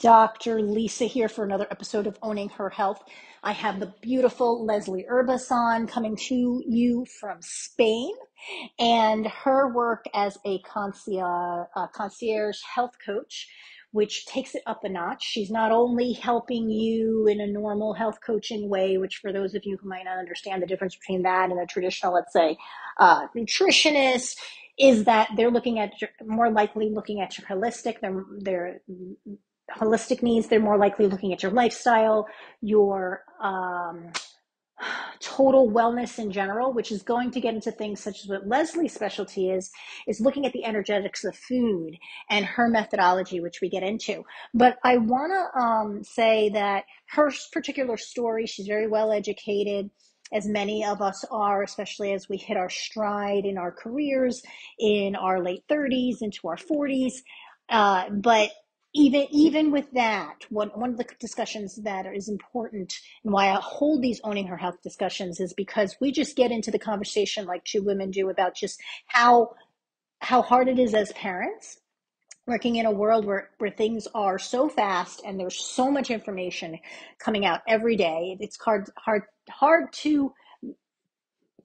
Dr. Lisa here for another episode of Owning Her Health. I have the beautiful Leslie Urbason coming to you from Spain and her work as a concierge, uh, concierge health coach, which takes it up a notch. She's not only helping you in a normal health coaching way, which for those of you who might not understand the difference between that and a traditional, let's say, uh, nutritionist, is that they're looking at more likely looking at your holistic, they're, they're holistic needs, they're more likely looking at your lifestyle, your um, total wellness in general, which is going to get into things such as what Leslie's specialty is, is looking at the energetics of food and her methodology, which we get into. But I want to um, say that her particular story, she's very well educated as many of us are, especially as we hit our stride in our careers in our late 30s into our 40s. Uh, but even even with that, one one of the discussions that is important and why I hold these owning her health discussions is because we just get into the conversation like two women do about just how how hard it is as parents working in a world where, where things are so fast and there's so much information coming out every day. It's hard hard hard to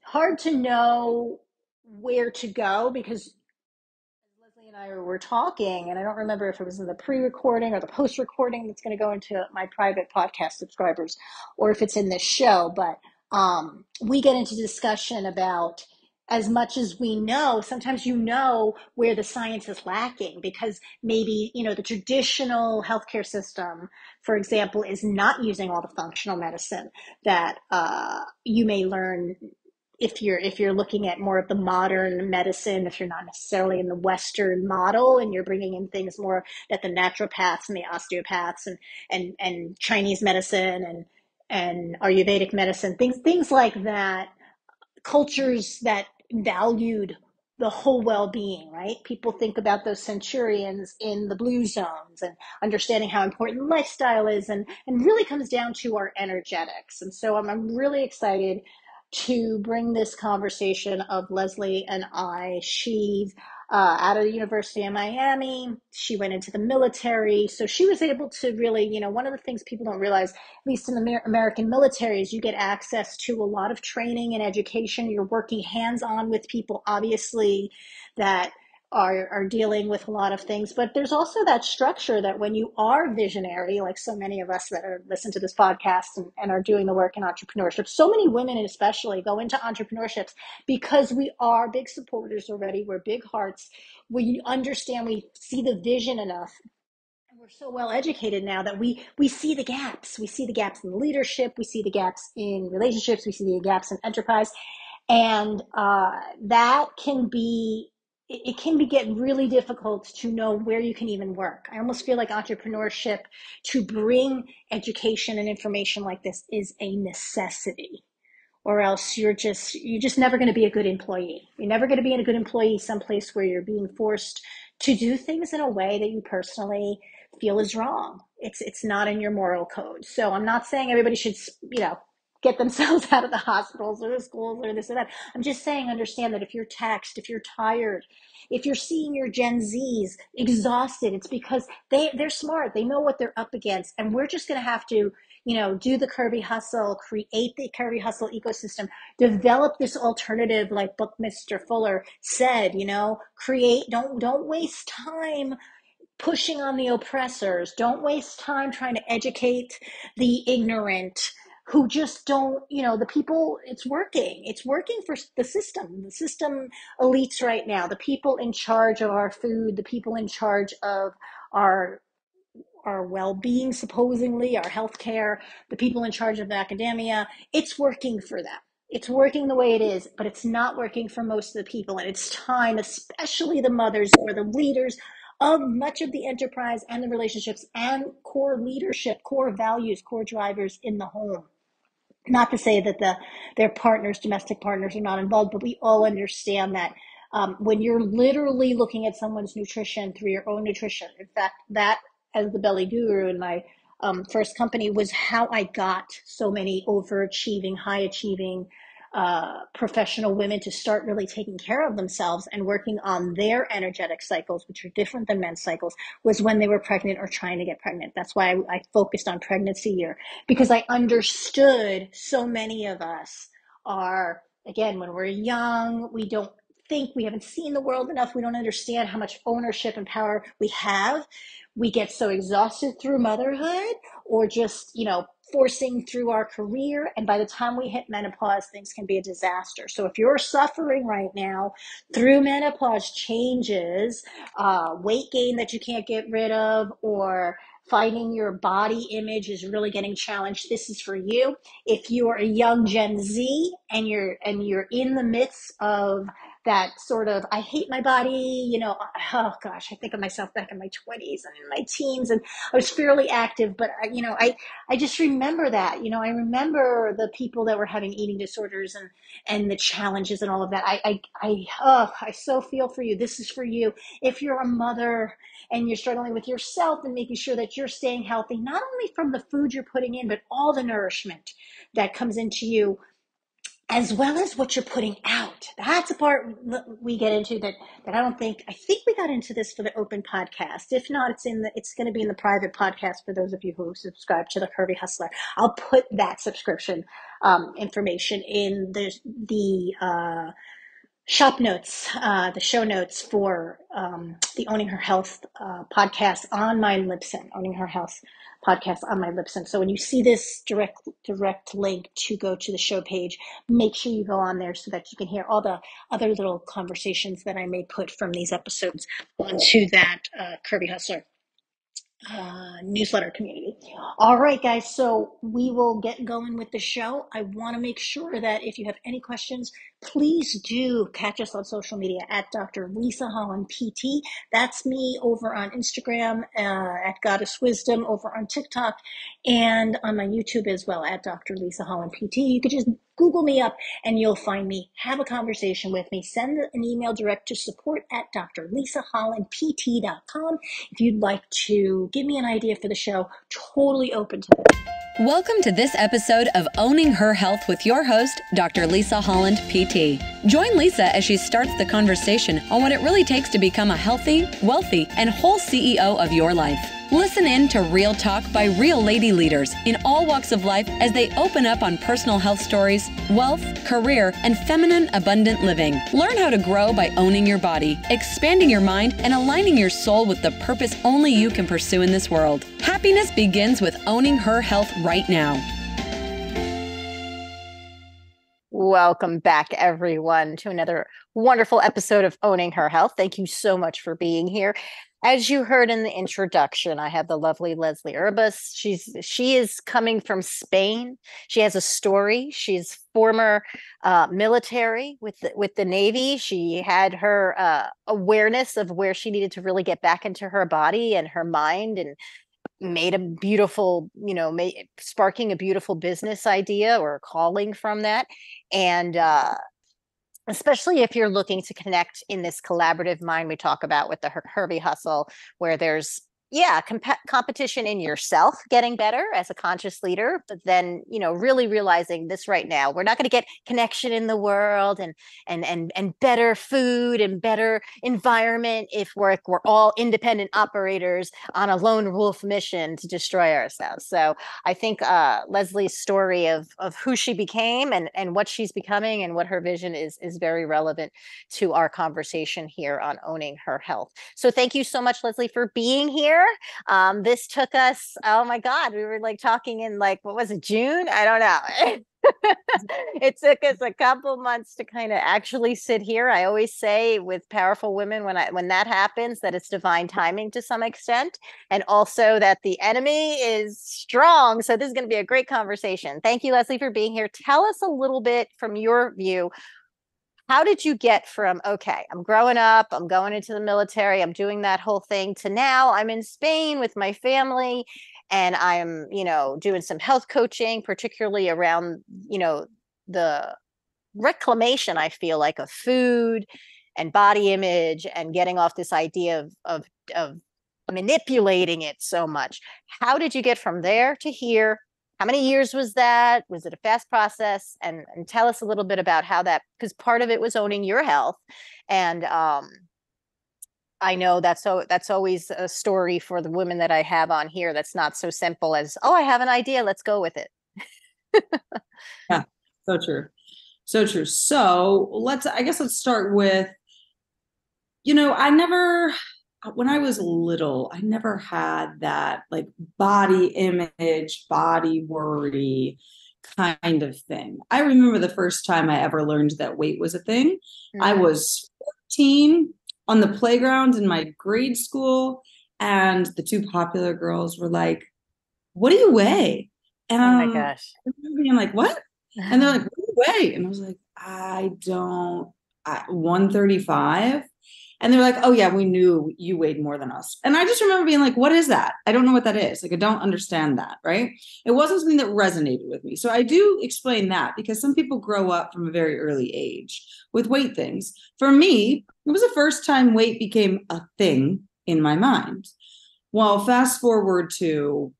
hard to know where to go because and I were talking, and I don't remember if it was in the pre-recording or the post-recording that's going to go into my private podcast subscribers, or if it's in this show. But um, we get into discussion about as much as we know. Sometimes you know where the science is lacking because maybe you know the traditional healthcare system, for example, is not using all the functional medicine that uh, you may learn if you're if you're looking at more of the modern medicine if you're not necessarily in the western model and you're bringing in things more that the naturopaths and the osteopaths and and and chinese medicine and and ayurvedic medicine things things like that cultures that valued the whole well-being right? People think about those centurions in the blue zones and understanding how important lifestyle is and and really comes down to our energetics. And so i'm, I'm really excited to bring this conversation of Leslie and I. She's uh, out of the University of Miami. She went into the military. So she was able to really, you know, one of the things people don't realize, at least in the American military, is you get access to a lot of training and education. You're working hands on with people, obviously, that are, are dealing with a lot of things. But there's also that structure that when you are visionary, like so many of us that are listen to this podcast and, and are doing the work in entrepreneurship, so many women especially go into entrepreneurships because we are big supporters already. We're big hearts. We understand, we see the vision enough we're so well educated now that we we see the gaps we see the gaps in leadership we see the gaps in relationships we see the gaps in enterprise and uh, that can be it, can be get really difficult to know where you can even work. I almost feel like entrepreneurship to bring education and information like this is a necessity or else you're just you're just never going to be a good employee. You're never going to be a good employee someplace where you're being forced to do things in a way that you personally feel is wrong. It's it's not in your moral code. So I'm not saying everybody should, you know, get themselves out of the hospitals or the schools or this or that. I'm just saying, understand that if you're taxed, if you're tired, if you're seeing your Gen Zs exhausted, it's because they, they're smart. They know what they're up against. And we're just going to have to, you know, do the curvy hustle, create the curvy hustle ecosystem, develop this alternative, like Buckminster Fuller said, you know, create, don't, don't waste time pushing on the oppressors. Don't waste time trying to educate the ignorant who just don't, you know, the people, it's working. It's working for the system, the system elites right now, the people in charge of our food, the people in charge of our our well-being supposedly our healthcare the people in charge of academia it's working for them. It's working the way it is but it's not working for most of the people and it's time especially the mothers or the leaders of much of the enterprise and the relationships and core leadership core values core drivers in the home not to say that the their partners, domestic partners, are not involved, but we all understand that um, when you're literally looking at someone's nutrition through your own nutrition. In fact, that as the belly guru in my um, first company was how I got so many overachieving, high achieving uh, professional women to start really taking care of themselves and working on their energetic cycles, which are different than men's cycles, was when they were pregnant or trying to get pregnant. That's why I, I focused on pregnancy year because I understood so many of us are, again, when we're young, we don't think we haven't seen the world enough. We don't understand how much ownership and power we have. We get so exhausted through motherhood or just, you know, forcing through our career. And by the time we hit menopause, things can be a disaster. So if you're suffering right now through menopause changes, uh, weight gain that you can't get rid of, or finding your body image is really getting challenged this is for you if you're a young gen z and you're and you're in the midst of that sort of I hate my body, you know, oh gosh, I think of myself back in my 20s and in my teens and I was fairly active, but I, you know, I I just remember that, you know, I remember the people that were having eating disorders and and the challenges and all of that. I I I oh, I so feel for you. This is for you. If you're a mother and you're struggling with yourself and making sure that you're staying healthy, not only from the food you're putting in, but all the nourishment that comes into you as well as what you're putting out. That's a part we get into that, that I don't think, I think we got into this for the open podcast. If not, it's in the, it's going to be in the private podcast for those of you who subscribe to the Curvy Hustler. I'll put that subscription, um, information in the, the, uh, shop notes, uh, the show notes for um, the Owning Her Health uh, podcast on my Libsyn, Owning Her Health podcast on my Libsyn. So when you see this direct direct link to go to the show page, make sure you go on there so that you can hear all the other little conversations that I may put from these episodes onto that uh, Curvy Hustler uh, newsletter community. All right, guys. So we will get going with the show. I want to make sure that if you have any questions, please do catch us on social media at Dr. Lisa Holland PT. That's me over on Instagram uh, at Goddess Wisdom, over on TikTok, and on my YouTube as well at Dr. Lisa Holland PT. You could just Google me up and you'll find me. Have a conversation with me. Send an email direct to support at drlisahollandpt.com if you'd like to give me an idea for the show. Totally open to that. Welcome to this episode of Owning Her Health with your host, Dr. Lisa Holland, PT. Join Lisa as she starts the conversation on what it really takes to become a healthy, wealthy, and whole CEO of your life. Listen in to Real Talk by real lady leaders in all walks of life as they open up on personal health stories, wealth, career, and feminine abundant living. Learn how to grow by owning your body, expanding your mind, and aligning your soul with the purpose only you can pursue in this world. Happiness begins with owning her health right now. Welcome back, everyone, to another wonderful episode of Owning Her Health. Thank you so much for being here. As you heard in the introduction, I have the lovely Leslie Urbas. She's she is coming from Spain. She has a story. She's former uh, military with the, with the Navy. She had her uh, awareness of where she needed to really get back into her body and her mind, and made a beautiful, you know, made, sparking a beautiful business idea or calling from that, and uh, especially if you're looking to connect in this collaborative mind we talk about with the Curvy Hustle, where there's yeah comp- competition in yourself getting better as a conscious leader but then you know really realizing this right now we're not going to get connection in the world and and and and better food and better environment if we're we're all independent operators on a lone wolf mission to destroy ourselves so i think uh, leslie's story of of who she became and and what she's becoming and what her vision is is very relevant to our conversation here on owning her health so thank you so much leslie for being here. Um, this took us, oh my God, we were like talking in like, what was it, June? I don't know. it took us a couple months to kind of actually sit here. I always say with powerful women when I when that happens that it's divine timing to some extent and also that the enemy is strong. So this is going to be a great conversation. Thank you Leslie for being here. Tell us a little bit from your view how did you get from okay i'm growing up i'm going into the military i'm doing that whole thing to now i'm in spain with my family and i'm you know doing some health coaching particularly around you know the reclamation i feel like of food and body image and getting off this idea of of, of manipulating it so much. How did you get from there to here how many years was that? Was it a fast process? And, and tell us a little bit about how that, because part of it was owning your health. And um, I know that's so that's always a story for the women that I have on here. That's not so simple as, oh, I have an idea, let's go with it. yeah, so true. So true. So let's, I guess let's start with, you know, I never, when I was little, I never had that like body image, body worry kind of thing. I remember the first time I ever learned that weight was a thing. Mm-hmm. I was 14 on the playground in my grade school, and the two popular girls were like, What do you weigh? And oh my gosh. I'm like, What? And they're like, What do you weigh? And I was like, I don't, I, 135 and they're like, oh, yeah, we knew you weighed more than us. And I just remember being like, what is that? I don't know what that is. Like, I don't understand that. Right. It wasn't something that resonated with me. So I do explain that because some people grow up from a very early age with weight things. For me, it was the first time weight became a thing in my mind. Well, fast forward to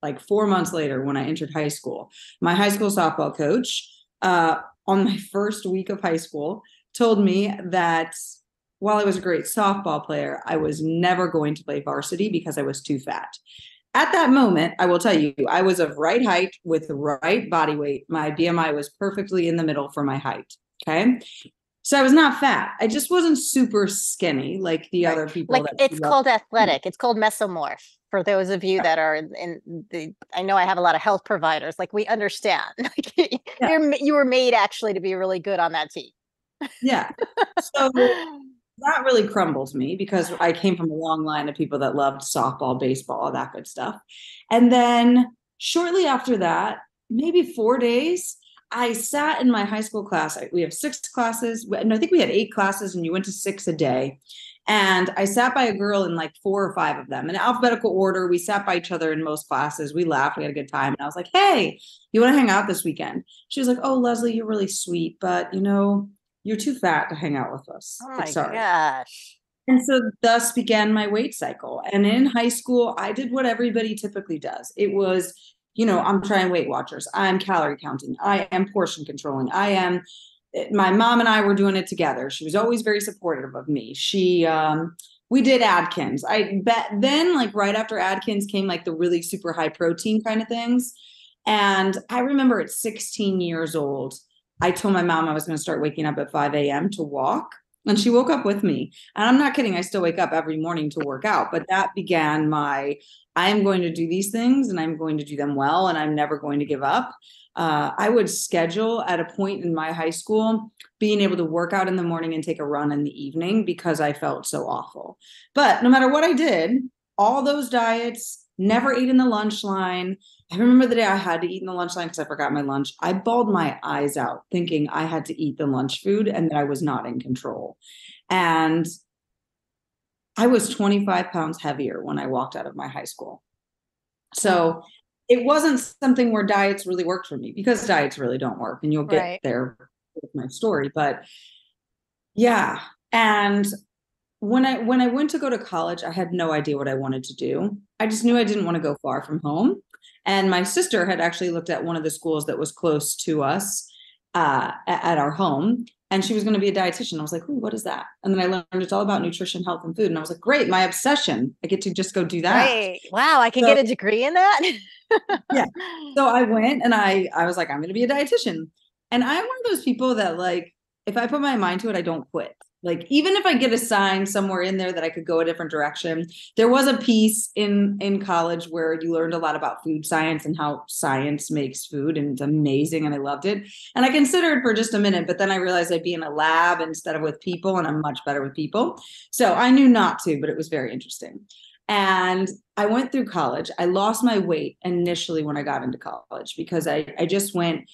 like four months later when I entered high school, my high school softball coach, uh, on my first week of high school, told me that while I was a great softball player, I was never going to play varsity because I was too fat. At that moment, I will tell you, I was of right height with the right body weight. My BMI was perfectly in the middle for my height. Okay. So I was not fat. I just wasn't super skinny like the right. other people. Like it's called athletic. It's called mesomorph. For those of you that are in, the, I know I have a lot of health providers. Like we understand. yeah. You're you were made actually to be really good on that team. Yeah. So that really crumbles me because I came from a long line of people that loved softball, baseball, all that good stuff. And then shortly after that, maybe four days, I sat in my high school class. We have six classes. And I think we had eight classes, and you went to six a day. And I sat by a girl in like four or five of them in alphabetical order. We sat by each other in most classes. We laughed. We had a good time. And I was like, hey, you want to hang out this weekend? She was like, oh, Leslie, you're really sweet. But, you know, you're too fat to hang out with us. Oh my Sorry. gosh. And so thus began my weight cycle. And in high school, I did what everybody typically does. It was, you know, I'm trying Weight Watchers. I'm calorie counting. I am portion controlling. I am eh, my mom and I were doing it together. She was always very supportive of me. She um we did Atkins. I bet then like right after Atkins came like the really super high protein kind of things. And I remember at 16 years old, I told my mom I was going to start waking up at 5 a.m. to walk. And she woke up with me. And I'm not kidding. I still wake up every morning to work out. But that began my I am going to do these things and I'm going to do them well and I'm never going to give up. Uh, I would schedule at a point in my high school being able to work out in the morning and take a run in the evening because I felt so awful. But no matter what I did, all those diets, never ate in the lunch line, I remember the day I had to eat in the lunch line because I forgot my lunch. I bawled my eyes out thinking I had to eat the lunch food and that I was not in control. And I was 25 pounds heavier when I walked out of my high school. So it wasn't something where diets really worked for me because diets really don't work. And you'll get right. there with my story. But yeah. And when I when I went to go to college, I had no idea what I wanted to do. I just knew I didn't want to go far from home. And my sister had actually looked at one of the schools that was close to us uh, at our home, and she was going to be a dietitian. I was like, Ooh, what is that? And then I learned it's all about nutrition, health, and food. And I was like, great, my obsession. I get to just go do that. Right. Wow, I can so, get a degree in that. yeah. So I went and I I was like, I'm going to be a dietitian. And I'm one of those people that like, if I put my mind to it, I don't quit like even if i get a sign somewhere in there that i could go a different direction there was a piece in in college where you learned a lot about food science and how science makes food and it's amazing and i loved it. And i considered for just a minute but then i realized i'd be in a lab instead of with people and i'm much better with people. So i knew not to but it was very interesting. And i went through college. I lost my weight initially when i got into college because i, I just went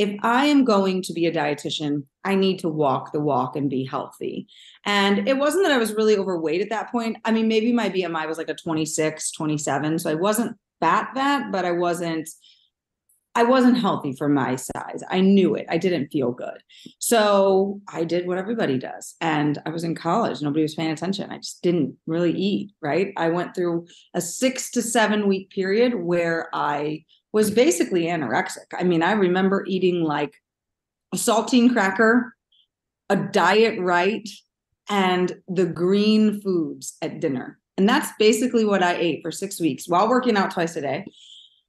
if I am going to be a dietitian, I need to walk the walk and be healthy. And it wasn't that I was really overweight at that point. I mean, maybe my BMI was like a 26, 27. So I wasn't fat fat, but I wasn't I wasn't healthy for my size. I knew it. I didn't feel good. So I did what everybody does. And I was in college. Nobody was paying attention. I just didn't really eat, right? I went through a six to seven week period where I was basically anorexic. I mean, I remember eating like a saltine cracker, a Diet Rite, and the green foods at dinner. And that's basically what I ate for six weeks while working out twice a day.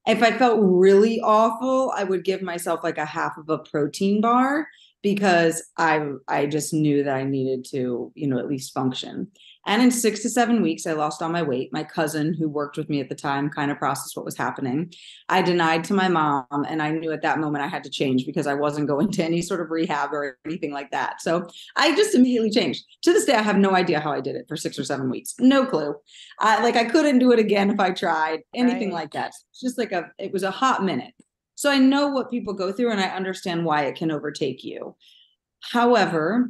If I felt really awful, I would give myself like a half of a protein bar because I I just knew that I needed to, you know, at least function. And in six to seven weeks, I lost all my weight. My cousin, who worked with me at the time, kind of processed what was happening. I denied to my mom, and I knew at that moment I had to change because I wasn't going to any sort of rehab or anything like that. So I just immediately changed. To this day, I have no idea how I did it for six or seven weeks. No clue. I, like I couldn't do it again if I tried anything right. like that. It's just like a, it was a hot minute. So I know what people go through, and I understand why it can overtake you. However,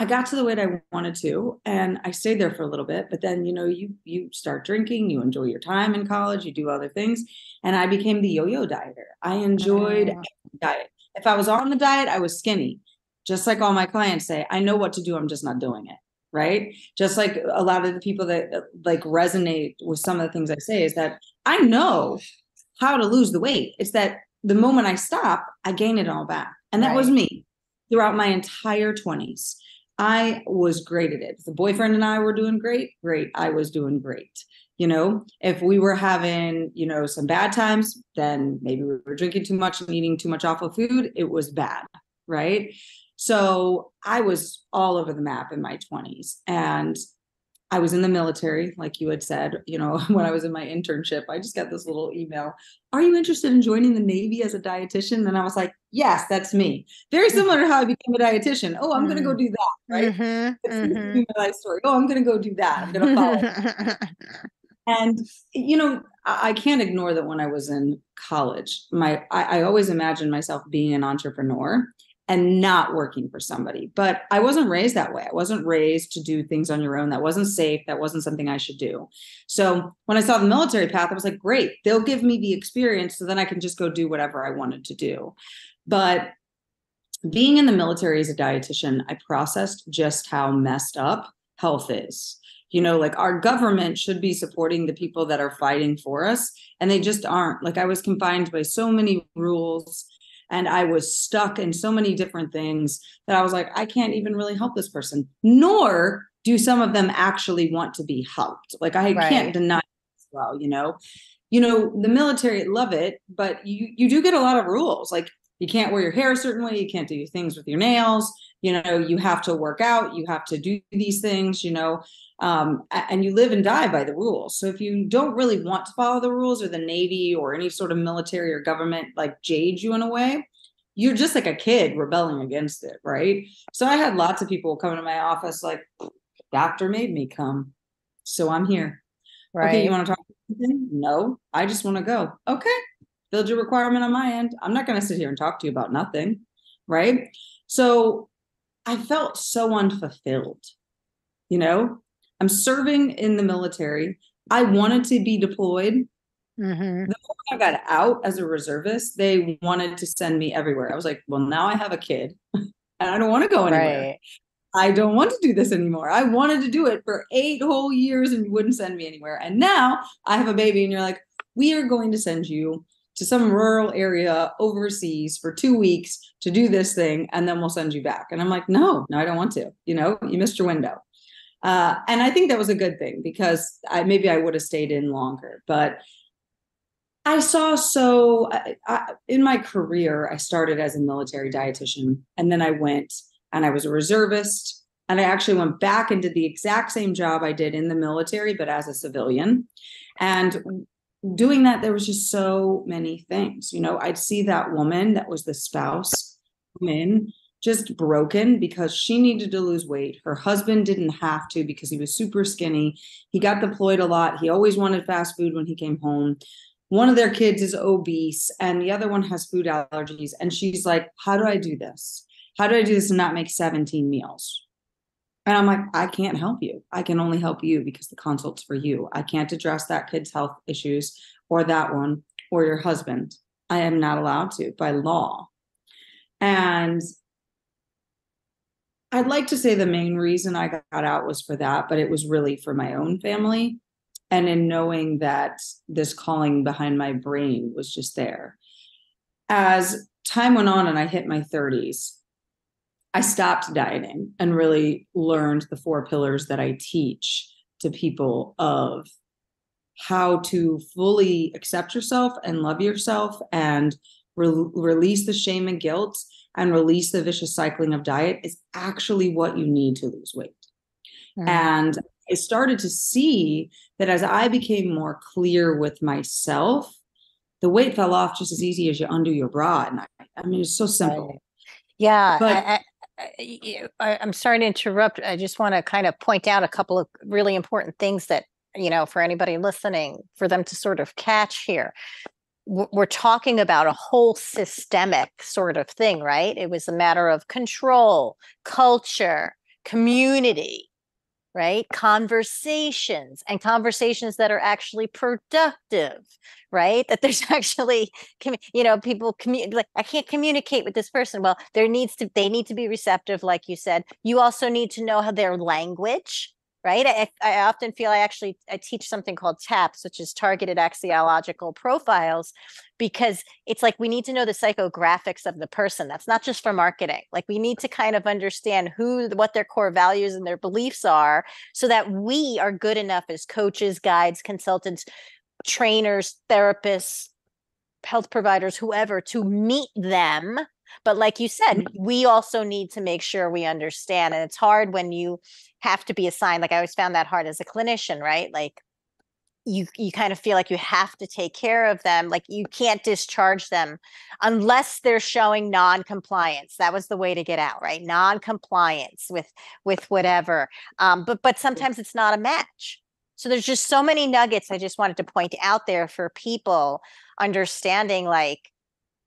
I got to the weight I wanted to, and I stayed there for a little bit. But then, you know, you you start drinking, you enjoy your time in college, you do other things, and I became the yo-yo dieter. I enjoyed oh. diet. If I was on the diet, I was skinny. Just like all my clients say, I know what to do. I'm just not doing it. Right. Just like a lot of the people that like resonate with some of the things I say is that I know how to lose the weight. It's that the moment I stop, I gain it all back. And that right. was me throughout my entire 20s. I was great at it. If the boyfriend and I were doing great, great. I was doing great. You know, if we were having, you know, some bad times, then maybe we were drinking too much and eating too much awful food. It was bad. Right. So I was all over the map in my 20s. And I was in the military, like you had said, you know, when I was in my internship, I just got this little email. Are you interested in joining the Navy as a dietitian? And I was like, yes, that's me. Very similar to how I became a dietitian. Oh, I'm mm-hmm. going to go do that. Right. Mm-hmm. Mm-hmm. my life story. Oh, I'm going to go do that. I'm going to follow. and, you know, I, I, can't ignore that when I was in college, my, I, I always imagined myself being an entrepreneur and not working for somebody. But I wasn't raised that way. I wasn't raised to do things on your own. That wasn't safe. That wasn't something I should do. So when I saw the military path, I was like, great, they'll give me the experience so then I can just go do whatever I wanted to do. But being in the military as a dietitian, I processed just how messed up health is. You know, like our government should be supporting the people that are fighting for us, and they just aren't. Like I was confined by so many rules and I was stuck in so many different things that I was like, I can't even really help this person, nor do some of them actually want to be helped. Like I right. can't deny as well, you know. You know, the military love it, but you you do get a lot of rules. Like you can't wear your hair a certain way, you can't do things with your nails, you know, you have to work out, you have to do these things, you know um, and you live and die by the rules. So if you don't really want to follow the rules, or the Navy or any sort of military or government like jade you in a way, you're just like a kid rebelling against it, right? So I had lots of people come to my office like, "Doctor made me come, so I'm here." Right. Okay, you want to talk? No, I just want to go. Okay, build your requirement on my end. I'm not going to sit here and talk to you about nothing, right? So I felt so unfulfilled, you know I'm serving in the military. I wanted to be deployed. Mm-hmm. The moment I got out as a reservist, they wanted to send me everywhere. I was like, well, now I have a kid and I don't want to go anywhere. Right. I don't want to do this anymore. I wanted to do it for eight whole years and you wouldn't send me anywhere. And now I have a baby and you're like, we are going to send you to some rural area overseas for two weeks to do this thing and then we'll send you back. And I'm like, no, no, I don't want to. You know, you missed your window. Uh, and I think that was a good thing because I, maybe I would have stayed in longer. But I saw so I, I, in my career, I started as a military dietitian, and then I went and I was a reservist, and I actually went back and did the exact same job I did in the military, but as a civilian. And doing that, there was just so many things. You know, I'd see that woman that was the spouse come in just broken because she needed to lose weight. Her husband didn't have to because he was super skinny. He got deployed a lot. He always wanted fast food when he came home. One of their kids is obese and the other one has food allergies. And she's like, How do I do this? How do I do this and not make 17 meals? And I'm like, I can't help you. I can only help you because the consult's for you. I can't address that kid's health issues or that one or your husband. I am not allowed to by law. And I'd like to say the main reason I got out was for that, but it was really for my own family. and in knowing that this calling behind my brain was just there. As time went on and I hit my 30s, I stopped dieting and really learned the four pillars that I teach to people of how to fully accept yourself and love yourself and re- release the shame and guilt and release the vicious cycling of diet is actually what you need to lose weight. Mm-hmm. And I started to see that as I became more clear with myself, the weight fell off just as easy as you undo your bra at night. I mean, it's so simple. Yeah. But, I, I, I'm sorry to interrupt. I just want to kind of point out a couple of really important things that, you know, for anybody listening, for them to sort of catch here. We're talking about a whole systemic sort of thing, right? It was a matter of control, culture, community, right? Conversations and conversations that are actually productive, right? That there's actually, you know, people communicate like I can't communicate with this person. Well, there needs to they need to be receptive, like you said. You also need to know how their language, right? I, I often feel I actually I teach something called TAPS, which is targeted axiological profiles, because it's like we need to know the psychographics of the person. That's not just for marketing. Like we need to kind of understand who, what their core values and their beliefs are, so that we are good enough as coaches, guides, consultants, trainers, therapists, health providers, whoever, to meet them but like you said, mm-hmm. we also need to make sure we understand. And it's hard when you have to be assigned. Like I always found that hard as a clinician, right? Like you you kind of feel like you have to take care of them like you can't discharge them unless they're showing non-compliance that was the way to get out right non-compliance with with whatever um but but sometimes it's not a match so there's just so many nuggets i just wanted to point out there for people understanding like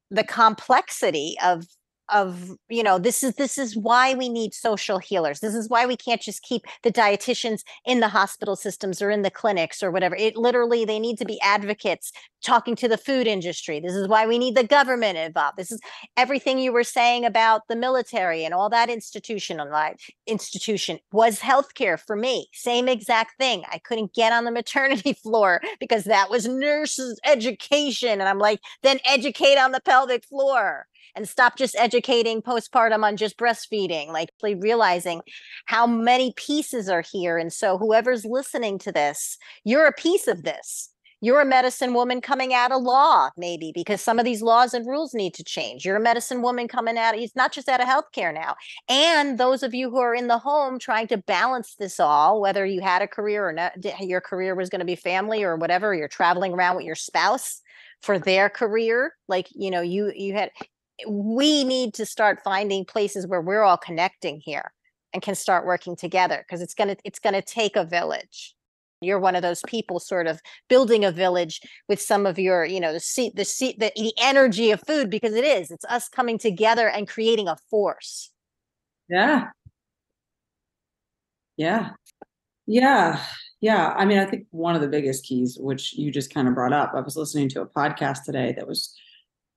the complexity of of you know this is this is why we need social healers. This is why we can't just keep the dietitians in the hospital systems or in the clinics or whatever. It literally they need to be advocates talking to the food industry. This is why we need the government involved. This is everything you were saying about the military and all that institutionalized institution was healthcare for me. Same exact thing. I couldn't get on the maternity floor because that was nurses education. And i'm like then educate on the pelvic floor and stop just educating postpartum on just breastfeeding, like realizing how many pieces are here. And so, whoever's listening to this, you're a piece of this. You're a medicine woman coming out of law, maybe because some of these laws and rules need to change. You're a medicine woman coming out, it's not just out of healthcare now. And those of you who are in the home trying to balance this all, whether you had a career or not, your career was going to be family or whatever, you're traveling around with your spouse for their career like you know you you had we need to start finding places where we're all connecting here and can start working together because it's going to it's going to take a village. You're one of those people sort of building a village with some of your you know the seat the seat the, the energy of food because it is it's us coming together and creating a force. Yeah. Yeah. Yeah. Yeah. I mean i think one of the biggest keys which you just kind of brought up i was listening to a podcast today that was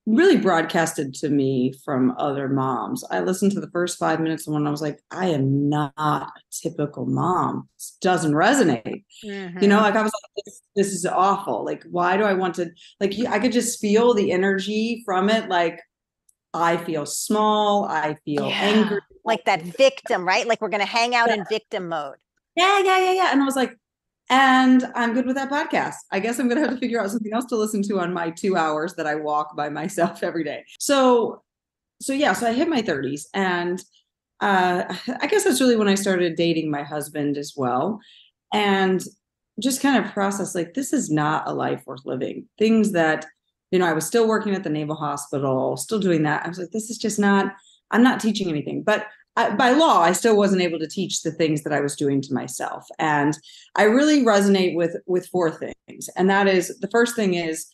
really broadcasted to me from other moms. I listened to the first five minutes and when I was like, I am not a typical mom. This doesn't resonate. Mm-hmm. You know, mm-hmm. like I was like, this, this, is awful. Like, why do I want to like I could just feel the energy from it. Like I feel small, I feel yeah. angry. Like that victim, right? Like we're gonna hang out yeah. in victim mode. Yeah, yeah, yeah, yeah. And I was like, and I'm good with that podcast. I guess I'm going to have to figure out something else to listen to on my two hours that I walk by myself every day. So, so yeah, so I hit my 30s and uh, I guess that's really when I started dating my husband as well. And just kind of process like, this is not a life worth living. Things that, you know, I was still working at the Naval Hospital, still doing that. I was like, this is just not, I'm not teaching anything. But I, by law, I still wasn't able to teach the things that I was doing to myself. And I really resonate with with four things. And that is the first thing is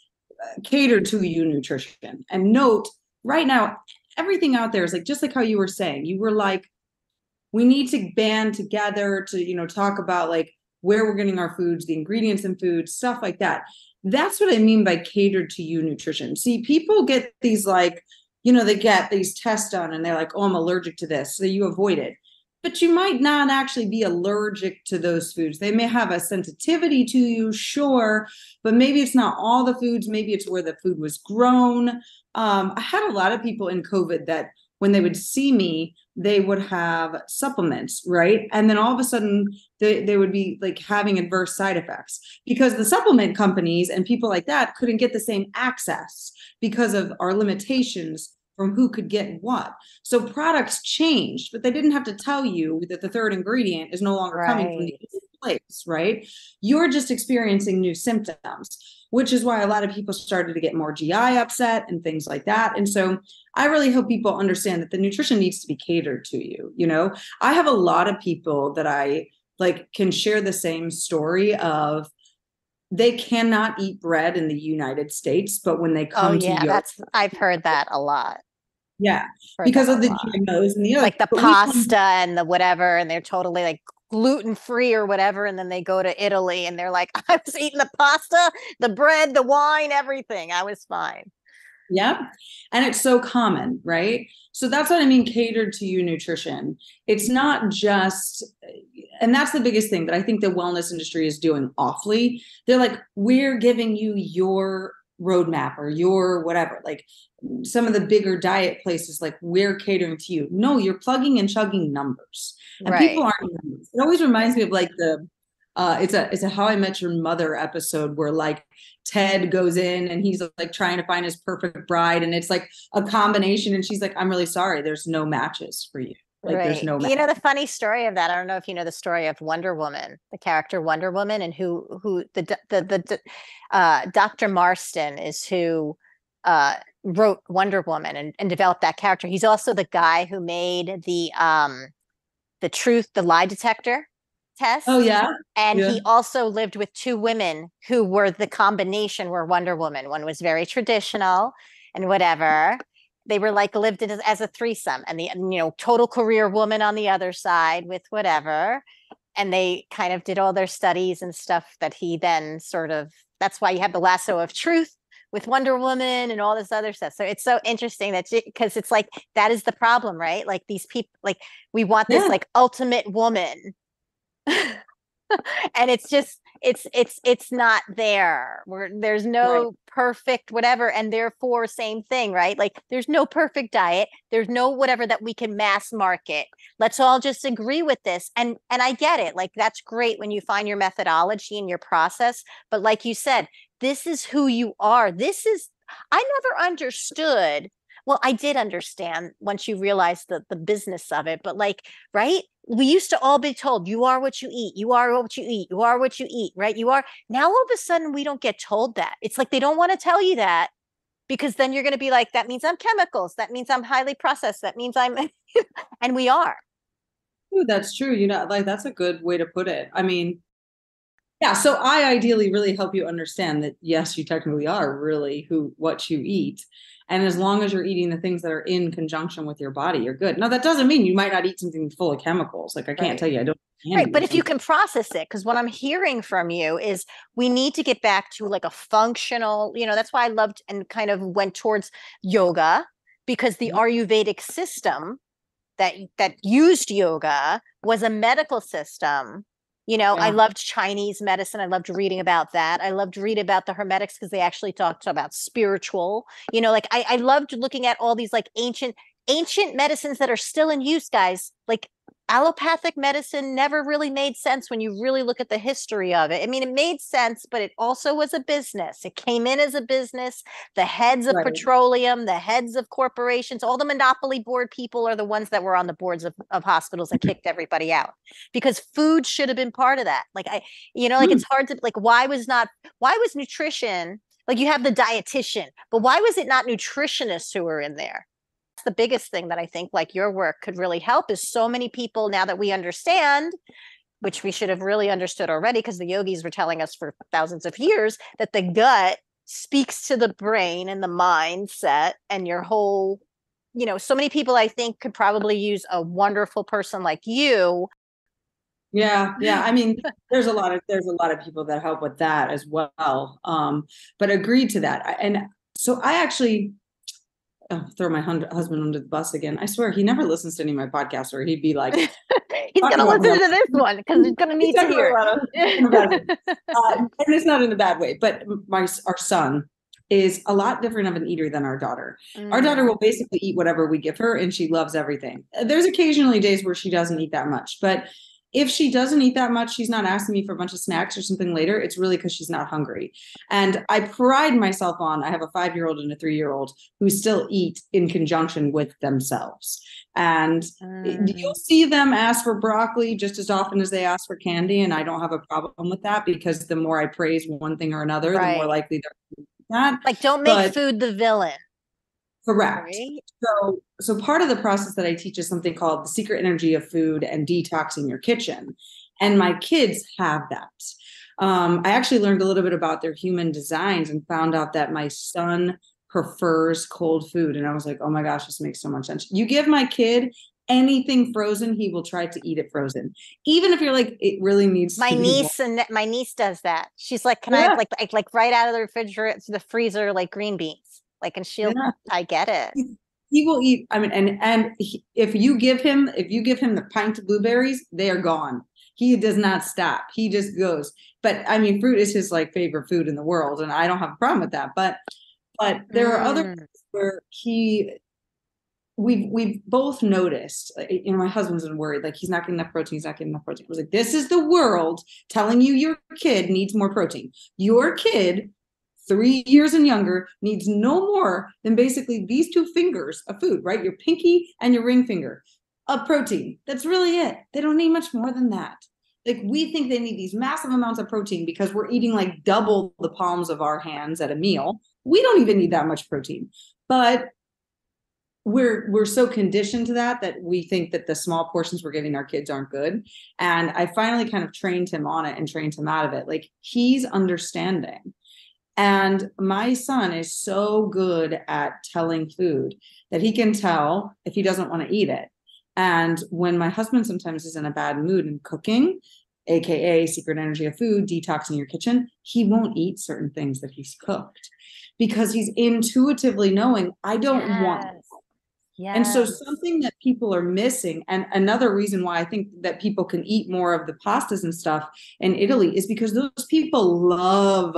uh, cater to you nutrition. And note right now, everything out there is like just like how you were saying, you were like, we need to band together to, you know, talk about like where we're getting our foods, the ingredients in food, stuff like that. That's what I mean by catered to you nutrition. See, people get these like you know, they get these tests done and they're like, oh, I'm allergic to this. So you avoid it. but you might not actually be allergic to those foods. They may have a sensitivity to you, sure, but maybe it's not all the foods. Maybe it's where the food was grown. Um, I had a lot of people in COVID that when they would see me, they would have supplements, right? And then all of a sudden they, they would be like having adverse side effects because the supplement companies and people like that couldn't get the same access because of our limitations from who could get what. So products changed, but they didn't have to tell you that the third ingredient is no longer right. coming from the place, right? You're just experiencing new symptoms, which is why a lot of people started to get more GI upset and things like that. And so I really hope people understand that the nutrition needs to be catered to you. You know, I have a lot of people that I like can share the same story of they cannot eat bread in the United States, but when they oh, come oh, yeah, to Europe, that's I've heard that a lot. Yeah, because of the GMOs and the like the pasta and the whatever, and they're totally like gluten free or whatever, and then they go to Italy and they're like, I was eating the pasta, the bread, the wine, everything. I was fine. Yeah. And it's so common, right? So that's what I mean catered to you nutrition. It's not just and that's the biggest thing that I think the wellness industry is doing awfully. They're like we're giving you your roadmap or your whatever. Like some of the bigger diet places like we're catering to you. No, you're plugging and chugging numbers. And right. people aren't it always reminds me of like the uh, it's a it's a How I Met Your Mother episode where like Ted goes in and he's like trying to find his perfect bride, and it's like a combination. And she's like, "I'm really sorry, there's no matches for you. Like right. there's no." You know the funny story of that. I don't know if you know the story of Wonder Woman, the character Wonder Woman, and who who the the the, the uh, Dr. Marston is who uh, wrote Wonder Woman and, and developed that character. He's also the guy who made the um the truth, the lie detector test. Oh yeah. And yeah. he also lived with two women who were the combination were Wonder Woman. One was very traditional and whatever. They were like lived as, as a threesome and the you know total career woman on the other side with whatever. And they kind of did all their studies and stuff that he then sort of that's why you have the lasso of truth with Wonder Woman and all this other stuff. So it's so interesting that because it's like that is the problem, right? Like these people, like we want this yeah. like ultimate woman, and it's just it's it's it's not there. Where there's no right. perfect whatever and therefore same thing right? Like there's no perfect diet. There's no whatever that we can mass market. Let's all just agree with this and and i get it. Like that's great when you find your methodology and your process but like you said this is who you are. This is i never understood well i did understand once you realize the the business of it but like right? We used to all be told you are what you eat. You are what you eat. You are what you eat right? You are now all of a sudden we don't get told that. It's like they don't want to tell you that because then you're going to be like that means i'm chemicals. That means i'm highly processed. That means i'm and we are. Ooh, that's true you know like that's a good way to put it. I mean yeah so i ideally really help you understand that yes you technically are really who what you eat and as long as you're eating the things that are in conjunction with your body, you're good. Now, that doesn't mean you might not eat something full of chemicals. Like I can't right. tell you, I don't. Right. But if you can process it, because what I'm hearing from you is we need to get back to like a functional, you know, that's why I loved and kind of went towards yoga because the mm-hmm. Ayurvedic system that that used yoga was a medical system you know, yeah. I loved Chinese medicine. I loved reading about that. I loved reading about the Hermetics because they actually talked about spiritual. You know, like I, I loved looking at all these like ancient ancient medicines that are still in use, guys. Like allopathic medicine never really made sense when you really look at the history of it. I mean, it made sense, but it also was a business. It came in as a business. The heads of right. petroleum, the heads of corporations, all the monopoly board people are the ones that were on the boards of, of hospitals that kicked everybody out because food should have been part of that. Like, I, you know, like mm. it's hard to, like, why was not, why was nutrition? Like you have the dietitian, but why was it not nutritionists who were in there? The biggest thing that I think like your work could really help is so many people now that we understand which we should have really understood already because the yogis were telling us for thousands of years that the gut speaks to the brain and the mindset and your whole you know so many people i think could probably use a wonderful person like you. Yeah yeah i mean there's a lot of there's a lot of people that help with that as well um but agreed to that and so i actually oh, throw my husband under the bus again. I swear he never listens to any of my podcasts, or he'd be like, He's gonna listen to this one because he's gonna need to hear. it. uh, and it's not in a bad way, but my our son is a lot different of an eater than our daughter. Our daughter Mm. will basically eat whatever we give her, and she loves everything. There's occasionally days where she doesn't eat that much, but if she doesn't eat that much, she's not asking me for a bunch of snacks or something later. It's really because she's not hungry. And I pride myself on I have a five year old and a three year old who still eat in conjunction with themselves. And Mm. you'll see them ask for broccoli just as often as they ask for candy. And I don't have a problem with that because the more I praise one thing or another, the more likely they're that. Like, don't make But- food the villain, Correct. right? So, so part of the process that I teach is something called the secret energy of food and detoxing your kitchen. And my kids have that. Um, I actually learned a little bit about their human designs and found out that my son prefers cold food. And I was like, oh my gosh, this makes so much sense. You give my kid anything frozen, he will try to eat it frozen. Even if you're like, it really needs My to be niece and my niece does that. She's like, "Can I have like like like right out of the refrigerator, the freezer, like green beans?" Like, and she'll, Yeah. I get it. he will eat i mean and and he, if you give him if you give him the pint of blueberries they are gone he does not stop he just goes but i mean fruit is his like favorite food in the world and i don't have a problem with that but but there are other Mm. where he we've we've both noticed you know my husband's been worried like he's not getting enough protein he's not getting enough protein i was like this is the world telling you your kid needs more protein your kid three years and younger needs no more than basically these two fingers of food right? Your pinky and your ring finger of protein. That's really it. They don't need much more than that. Like we think they need these massive amounts of protein because we're eating like double the palms of our hands at a meal. We don't even need that much protein. But we're we're so conditioned to that that we think that the small portions we're giving our kids aren't good. And i finally kind of trained him on it and trained him out of it. Like he's understanding and my son is so good at telling food that he can tell if he doesn't want to eat it. And when my husband sometimes is in a bad mood and cooking aka secret energy of food detoxing your kitchen he won't eat certain things that he's cooked because he's intuitively knowing i don't want Yes. And so something that people are missing, and another reason why I think that people can eat more of the pastas and stuff in Italy is because those people love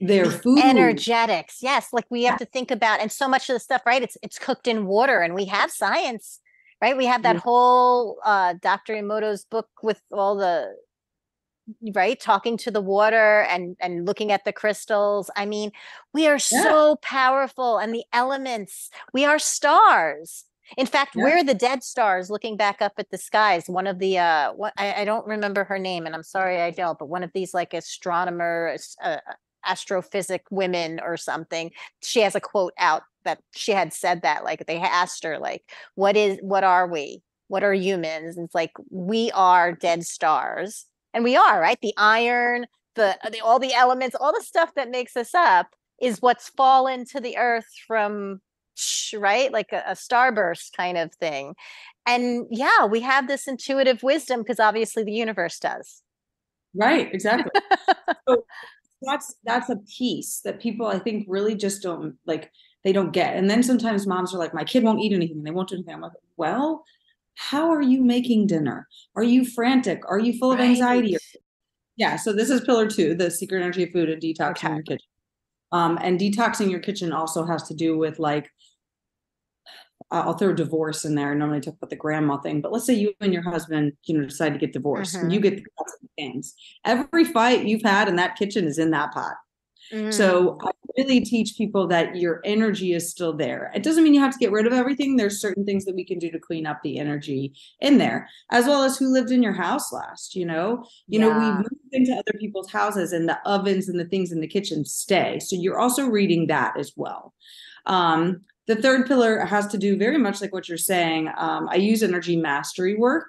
their food. energetics yes like we have to think about and so much of the stuff right it's it's cooked in water and we have science right we have that Mhm. whole uh dr emoto's book with all the right talking to the water and and looking at the crystals i mean we are Yeah. so powerful and the elements we are stars in fact Yeah. we're the dead stars looking back up at the skies one of the uh what I, I don't remember her name and i'm sorry i don't but one of these like astronomers uh, astrophysic women or something she has a quote out that she had said that like they asked her like what is what are we? What are humans? And it's like we are dead stars. And we are right? The iron the, the all the elements all the stuff that makes us up is what's fallen to the earth from right? Like a, a starburst kind of thing. And yeah we have this intuitive wisdom because obviously the universe does. Right, exactly. so that's that's a piece that people I think really just don't like they don't get. And then sometimes moms are like, my kid won't eat anything, they won't do anything. I'm like, well, how are you making dinner? Are you frantic? Are you full of anxiety? Yeah, so this is pillar two, the secret energy of food and detoxing Okay. your kitchen. Um, and detoxing your kitchen also has to do with like, I- I'll throw divorce in there. I normally talk about the grandma thing, but let's say you and your husband, you know, decide to get divorced. and Mhm. You get the pots and pans. Every fight you've had in that kitchen is in that pot. So Mm. I really teach people that your energy is still there. It doesn't mean you have to get rid of everything. There's certain things that we can do to clean up the energy in there, as well as who lived in your house last, you know? You know, we Yeah. move into other people's houses and the ovens and the things in the kitchen stay. So you're also reading that as well. Um, the third pillar has to do very much like what you're saying. Um, I use energy mastery work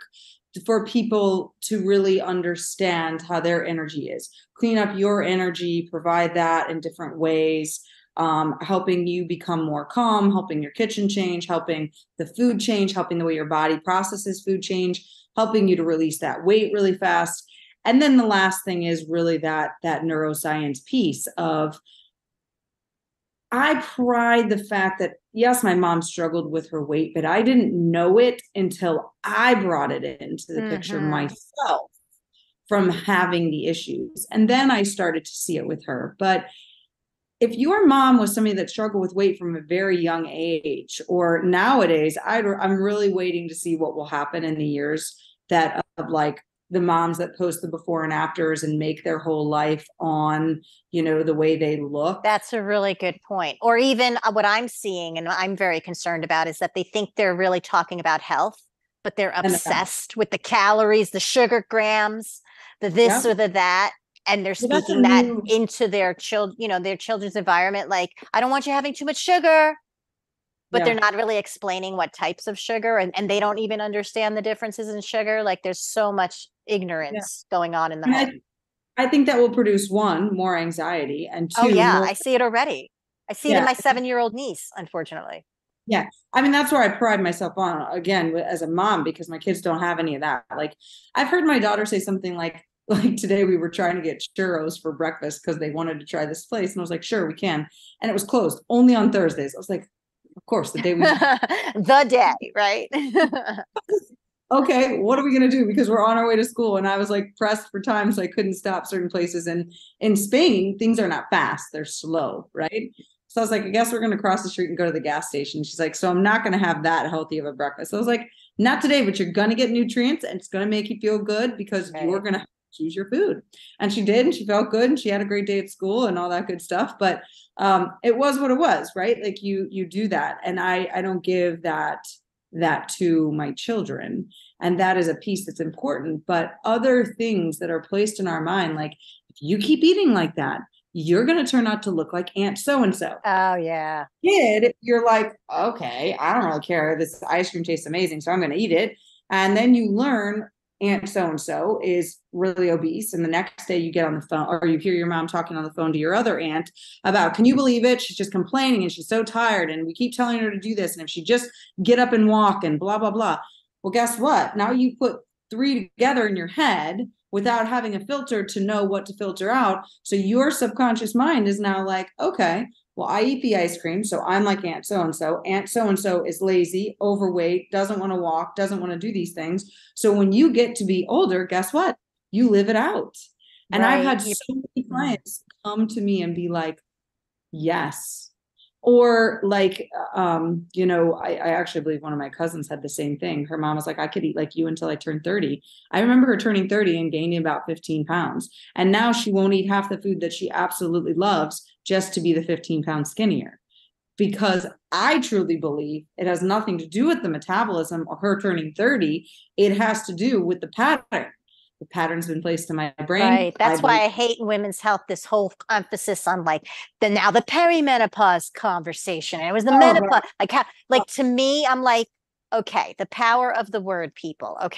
for people to really understand how their energy is clean up your energy provide that in different ways um, helping you become more calm helping your kitchen change helping the food change helping the way your body processes food change helping you to release that weight really fast and then the last thing is really that that neuroscience piece of I pride the fact that yes, my mom struggled with her weight, but I didn't know it until I brought it into the picture Mhm. myself from having the issues. And then I started to see it with her. But if your mom was somebody that struggled with weight from a very young age, or nowadays, I, I'm really waiting to see what will happen in the years that of like the moms that post the before and afters and make their whole life on, you know, the way they look. That's a really good point. Or even uh, what I'm seeing and I'm very concerned about is that they think they're really talking about health, but they're obsessed with the calories, the sugar grams, the this Yeah. or the that. And they're Well, speaking that new- into their child, you know, their children's environment. Like, I don't want you having too much sugar. But Yeah. they're not really explaining what types of sugar and, and they don't even understand the differences in sugar. Like there's so much ignorance going on in the home. I, I think that will produce one, more anxiety, and oh, two, Oh yeah, more I see it already. I see it in my seven-year-old niece, unfortunately. Yeah. I mean, that's where I pride myself on again as a mom because my kids don't have any of that. Like, I've heard my daughter say something like, like today we were trying to get churros for breakfast because they wanted to try this place, and I was like, sure, we can, and it was closed only on Thursdays. I was like, of course, the day we. the day, right? okay, what are we gonna do? Because we're on our way to school, and I was like pressed for time, so I couldn't stop certain places. And in Spain, things are not fast; they're slow, right? So I was like, I guess we're gonna cross the street and go to the gas station. She's like, so I'm not gonna have that healthy of a breakfast. I was like, not today, but you're gonna get nutrients, and it's gonna make you feel good because you're gonna choose your food. And she did, and she felt good, and she had a great day at school and all that good stuff. But um, it was what it was, right? Like you you do that, and I I don't give that that to my children and that is a piece that's important but other things that are placed in our mind like if you keep eating like that you're going to turn out to look like aunt so and so oh yeah. kid you're like okay i don't really care this ice cream tastes amazing so i'm going to eat it and then you learn aunt so and so is really obese and the next day you get on the phone or you hear your mom talking on the phone to your other aunt about can you believe it? She's just complaining and she's so tired and we keep telling her to do this and if she just get up and walk and blah blah blah. Well guess what? Now you put three together in your head without having a filter to know what to filter out so your subconscious mind is now like okay well, I eat the ice cream, so I'm like Aunt so and so. Aunt so and so is lazy, overweight, doesn't want to walk, doesn't want to do these things. So when you get to be older, guess what? You live it out. And I've had so many clients come to me and be like, yes. Or like, um, you know, I, I actually believe one of my cousins had the same thing. Her mom was like, I could eat like you until I turned 30. I remember her turning 30 and gaining about 15 pounds. And now she won't eat half the food that she absolutely loves just to be the 15 pounds skinnier. Because I truly believe it has nothing to do with the metabolism or her turning 30. It has to do with the pattern. The pattern's been placed in my brain. Right. That's I why believe- I hate in women's health this whole emphasis on like the now the perimenopause conversation. And it was the Oh, right. menopause. Like how like oh. to me, I'm like, okay, the power of the word, people. Okay.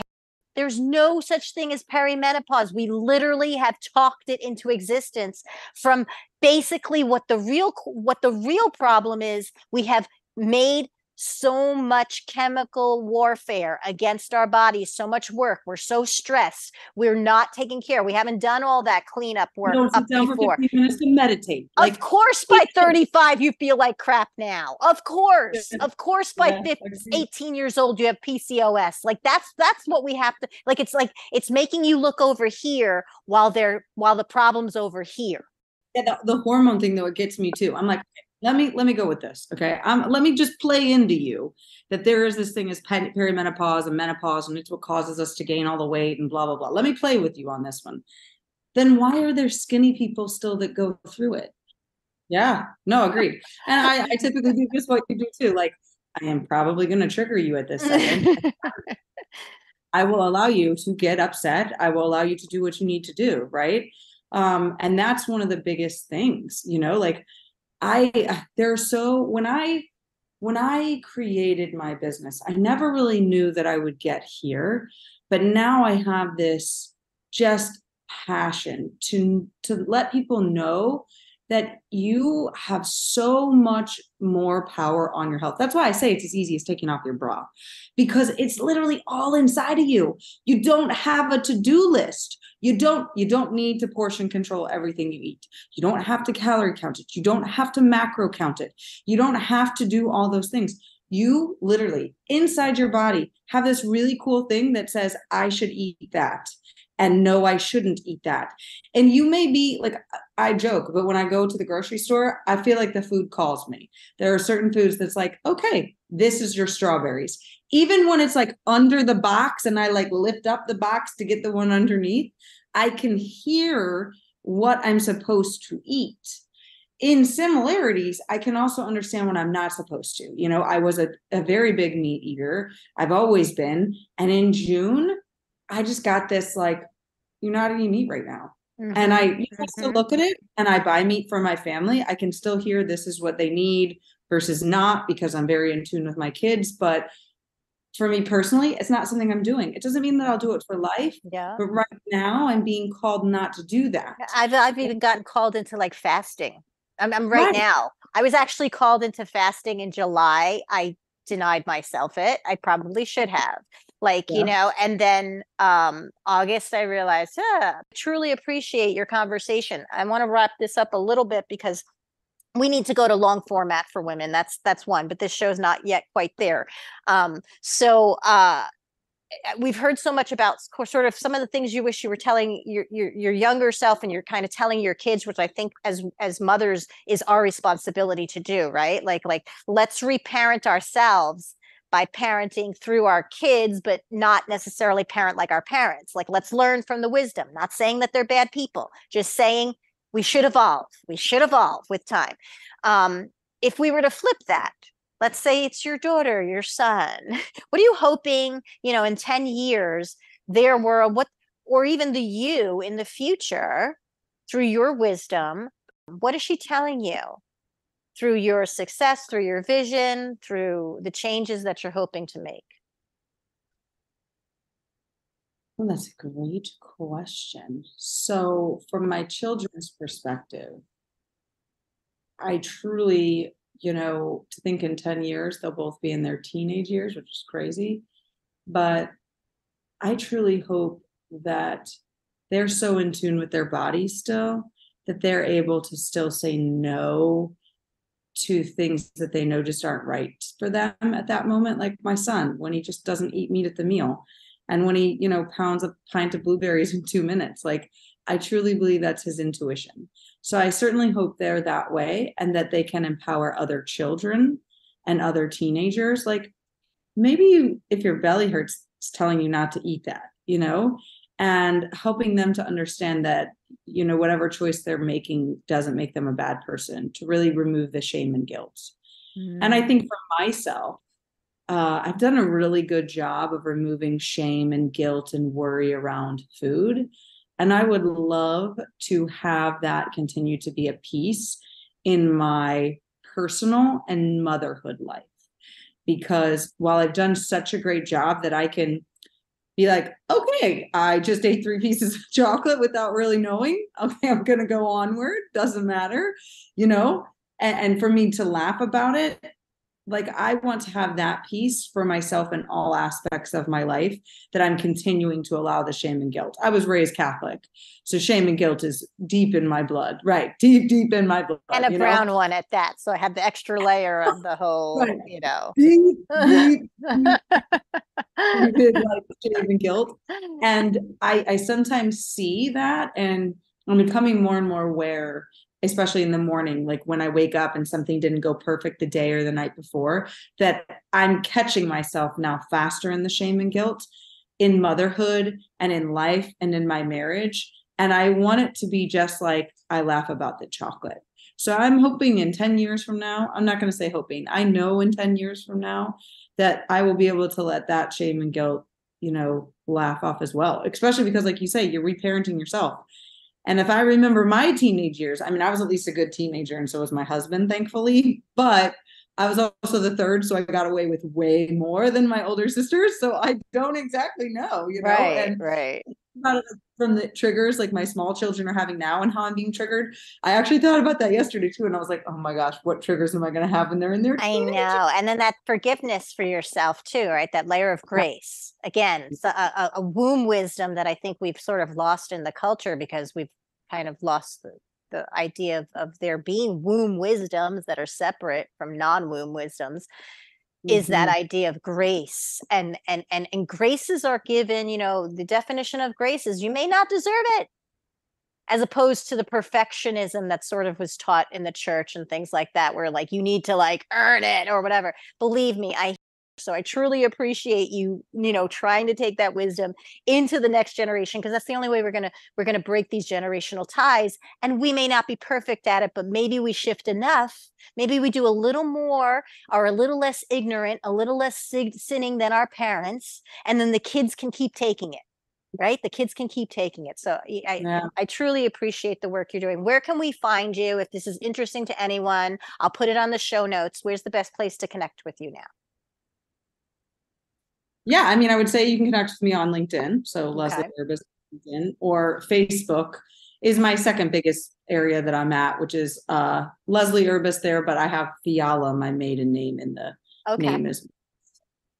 There's no such thing as perimenopause. We literally have talked it into existence from basically what the real what the real problem is. We have made so much chemical warfare against our bodies, so much work. We're so stressed. We're not taking care. We haven't done all that cleanup work don't up sit down for before. 15 minutes to meditate. Like of course, by 35, you feel like crap now. Of course. Yeah. Of course, by Yeah, 50, agreed. 18 years old, you have PCOS. Like that's that's what we have to like it's like it's making you look over here while they're while the problem's over here. yeah, the, the hormone thing though, it gets me too. I'm like, let me let me go with this. Okay. Um, let me just play into you that there is this thing as perimenopause and menopause, and it's what causes us to gain all the weight and blah blah blah. Let me play with you on this one. Then why are there skinny people still that go through it? Yeah, no, agreed. And I, I typically do just what you do too. Like, I am probably going to trigger you at this second. I will allow you to get upset. I will allow you to do what you need to do, right? Um, and that's one of the biggest things, you know, like I there's so when I when I created my business, I never really knew that I would get here, but now I have this just passion to to let people know that you have so much more power on your health. That's why I say it's as easy as taking off your bra because it's literally all inside of you. You don't have a to-do list. You don't you don't need to portion control everything you eat. You don't have to calorie count it. You don't have to macro count it. You don't have to do all those things. You literally inside your body have this really cool thing that says I should eat that and no i shouldn't eat that. And you may be like i joke but when i go to the grocery store i feel like the food calls me. There are certain foods that's like okay this is your strawberries. Even when it's like under the box and i like lift up the box to get the one underneath i can hear what i'm supposed to eat. In similarities i can also understand what i'm not supposed to. You know i was a, a very big meat eater. I've always been. And in june I just got this like, you're not eating meat right now. Mm-hmm. And I, you know, still mm-hmm. look at it and I buy meat for my family. I can still hear this is what they need versus not because I'm very in tune with my kids. But for me personally, it's not something I'm doing. It doesn't mean that I'll do it for life. Yeah. But right now I'm being called not to do that. I've I've even gotten called into like fasting. I'm, I'm right, right now. I was actually called into fasting in July. I denied myself it. I probably should have like yeah. you know and then um august i realized yeah, truly appreciate your conversation. I want to wrap this up a little bit because we need to go to long format for women. That's that's one but this show's not yet quite there. Um so uh we've heard so much about sort of some of the things you wish you were telling your, your your younger self and you're kind of telling your kids which i think as as mothers is our responsibility to do right? Like like let's reparent ourselves by parenting through our kids, but not necessarily parent like our parents. Like, let's learn from the wisdom, not saying that they're bad people, just saying we should evolve. We should evolve with time. Um, if we were to flip that, let's say it's your daughter, your son, what are you hoping, you know, in 10 years, their world, what, or even the you in the future through your wisdom, what is she telling you? Through your success, through your vision, through the changes that you're hoping to make? Well, that's a great question. So, from my children's perspective, I truly, you know, to think in 10 years they'll both be in their teenage years, which is crazy. But I truly hope that they're so in tune with their body still that they're able to still say no to things that they know just aren't right for them at that moment like my son when he just doesn't eat meat at the meal. And when he you know pounds a pint of blueberries in 2 minutes like i truly believe that's his intuition. So i certainly hope they're that way and that they can empower other children and other teenagers. Like maybe you if your belly hurts it's telling you not to eat that you know and helping them to understand that you know whatever choice they're making doesn't make them a bad person to really remove the shame and guilt mm. and i mm. think for myself uh, i've done a really good job of removing shame and guilt and worry around food and i would love to have that continue to be a piece in my personal and motherhood life because while i've done such a great job that i can be like, okay, I just ate three pieces of chocolate without really knowing. Okay, I'm going to go onward. Doesn't matter, you know? And, and, for me to laugh about it, like I want to have that piece for myself in all aspects of my life that I'm continuing to allow the shame and guilt. I was raised Catholic, so shame and guilt is deep in my blood, right? Deep, deep in my blood. And a brown know? one at that. So I have the extra layer of the whole, right. you know. Deep, deep, deep like shame and guilt. And I, I sometimes see that and I'm becoming more and more aware especially in the morning, like when I wake up and something didn't go perfect the day or the night before, that I'm catching myself now faster in the shame and guilt in motherhood and in life and in my marriage. And I want it to be just like I laugh about the chocolate. So I'm hoping in 10 years from now, I'm not going to say hoping, I know in 10 years from now that I will be able to let that shame and guilt, you know, laugh off as well, especially because, like you say, you're reparenting yourself and if I remember my teenage years, I mean, I was at least a good teenager, and so was my husband, thankfully. But I was also the third, so I got away with way more than my older sisters. So I don't exactly know, you know. Right, and right. From from the triggers like my small children are having now and how I'm being triggered. I actually thought about that yesterday too. And I was like, oh my gosh, what triggers am I going to have when they're in there? I know. And then that forgiveness for yourself too, right? That layer of grace. Again, mm. a, a, uh, uh, a womb wisdom that I think we've sort of lost in the culture because we've kind of lost the, the idea of, of there being womb wisdoms that are separate from non-womb wisdoms is that Mhm. idea of grace and and and and graces are given you know the definition of grace is you may not deserve it as opposed to the perfectionism that sort of was taught in the church and things like that where like you need to like earn it or whatever believe me i so i truly appreciate you you know trying to take that wisdom into the next generation because that's the only way we're going to we're going to break these generational ties and we may not be perfect at it but maybe we shift enough maybe we do a little more are a little less ignorant a little less sig- sinning than our parents and then the kids can keep taking it right the kids can keep taking it so i Yeah. I truly appreciate the work you're doing. Where can we find you if this is interesting to anyone? I'll put it on the show notes. Where's the best place to connect with you now? Yeah, I mean, I would say you can connect with me on LinkedIn. So Leslie Okay. Urbas LinkedIn or Facebook is my second biggest area that I'm at, which is uh Leslie Urbas there, but I have Fiala, my maiden name in the Okay. name is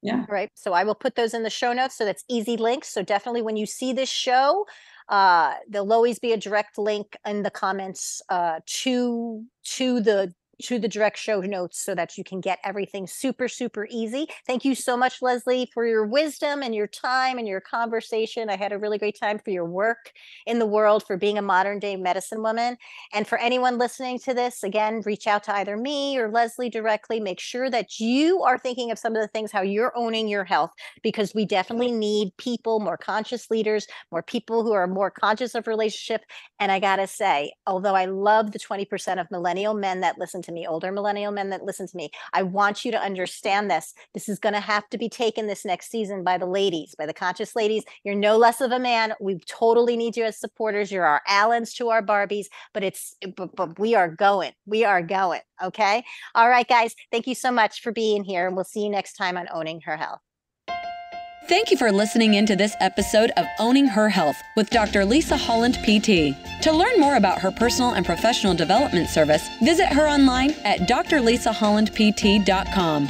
yeah. All right. So I will put those in the show notes. So that's easy links. So definitely when you see this show, uh, there'll always be a direct link in the comments uh, to to the to the direct show notes so that you can get everything super super easy. Thank you so much leslie for your wisdom and your time and your conversation. I had a really great time for your work in the world for being a modern day medicine woman. And for anyone listening to this again reach out to either me or leslie directly. Make sure that you are thinking of some of the things how you're owning your health because we definitely need people more conscious leaders more people who are more conscious of relationship. And I gotta say, although I love the 20% of millennial men that listen to me, older millennial men that listen to me, I want you to understand this. This is gonna have to be taken this next season by the ladies, by the conscious ladies. You're no less of a man. We totally need you as supporters. You're our Allens to our Barbies, but it's but, but we are going. We are going. Okay. All right, guys. Thank you so much for being here. And we'll see you next time on Owning Her Health. Thank you for listening into this episode of Owning Her Health with Dr. Lisa Holland PT. To learn more about her personal and professional development service, visit her online at drlisahollandpt.com.